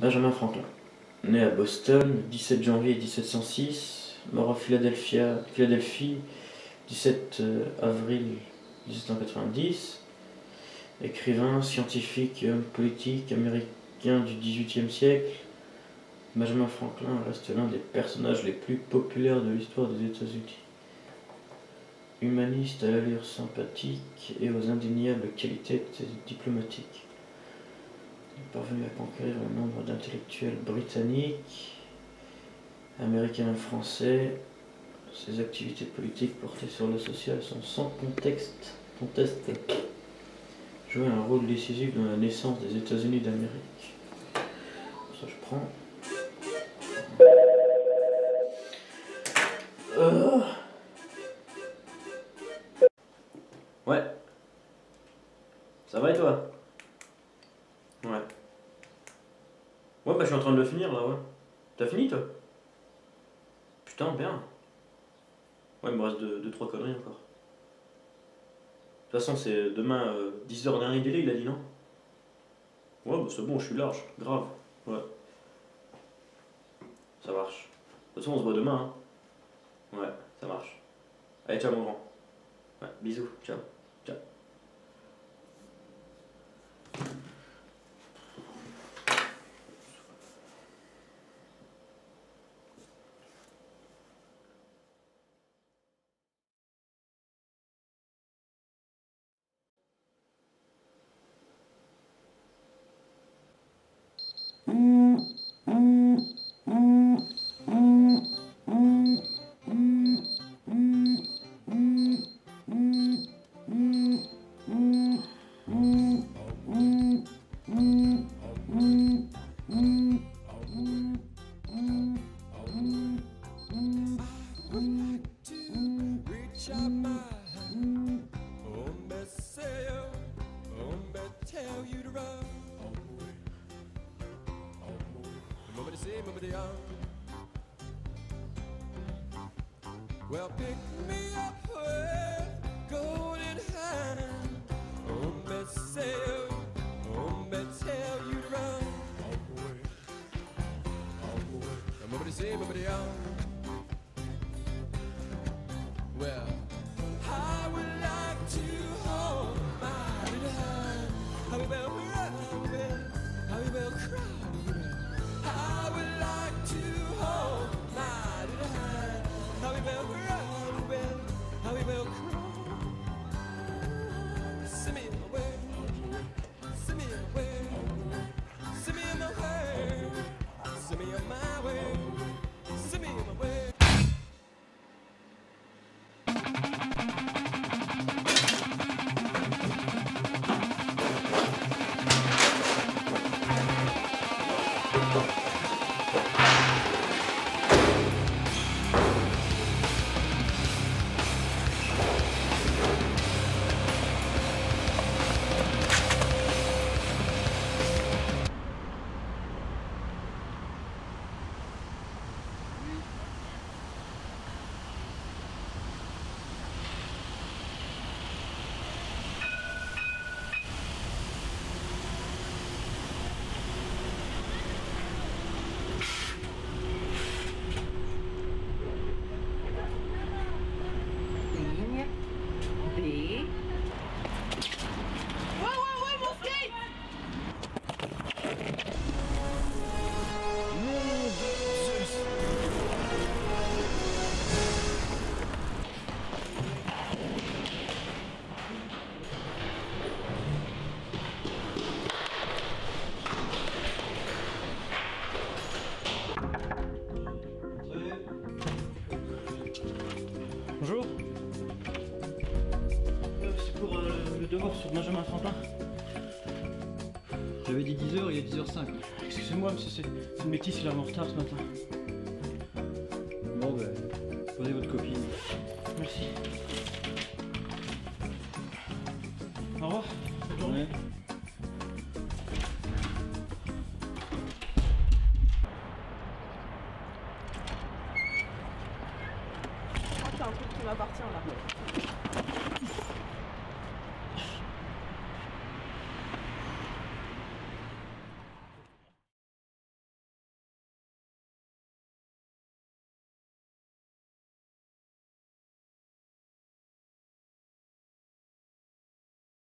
Benjamin Franklin. Né à Boston, 17 janvier 1706, mort à Philadelphia, Philadelphie, 17 euh, avril 1790. Écrivain, scientifique homme politique américain du XVIIIe siècle, Benjamin Franklin reste l'un des personnages les plus populaires de l'histoire des États-Unis. Humaniste à l'allure sympathique et aux indéniables qualités diplomatiques. Parvenu à conquérir le nombre d'intellectuels britanniques, américains et français. Ses activités politiques portées sur le social sont sans contexte, conteste. Jouer un rôle décisif dans la naissance des États-Unis d'Amérique. Ça, je prends. Euh. Ouais. Ça va et toi? Ouais. Ouais, bah je suis en train de le finir là, ouais. T'as fini toi? Putain, bien. Ouais, il me reste 2-3 conneries encore. De toute façon, c'est demain 10h dernier délai, il a dit non? Ouais, bah c'est bon, je suis large, grave. Ouais. Ça marche. De toute façon, on se voit demain. Hein. Ouais, ça marche. Allez, ciao mon grand. Ouais, bisous, ciao. Ciao. Well, pick me up with golden hand. Oh, me sail, oh, me tell you run, Oh boy, oh boy. Nobody say, nobody out. Well. Euh, c'est pour euh, le devoir sur Benjamin Frantin. J'avais dit 10h, il est 10h05. Excusez-moi, monsieur, c'est le métis, il est en retard ce matin. Bon, ben, prenez votre copine. Merci. Au revoir. Bonne journée. c'est un truc qui m'appartient là.